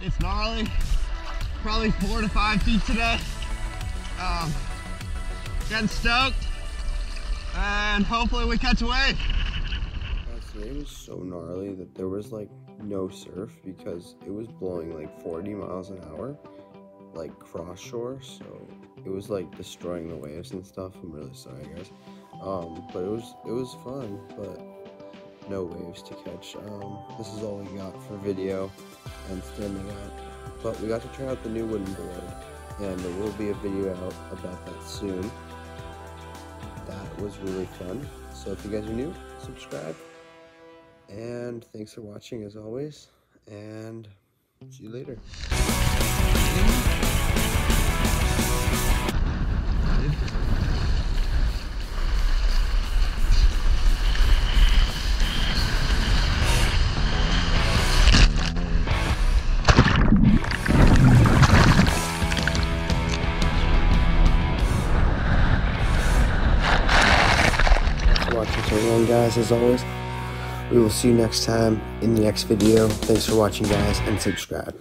It's gnarly. Probably four to five feet today. Um, getting stoked. And hopefully we catch a wave. Today was so gnarly that there was like no surf because it was blowing like 40 miles an hour, like cross shore. So it was like destroying the waves and stuff. I'm really sorry, guys. Um, but it was it was fun, but no waves to catch. Um, this is all we got for video and standing out. But we got to try out the new wooden board, and there will be a video out about that soon. That was really fun. So if you guys are new, subscribe. And thanks for watching as always. And see you later. Watching so long guys as always. We will see you next time in the next video. Thanks for watching guys and subscribe